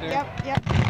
there? Yep, yep.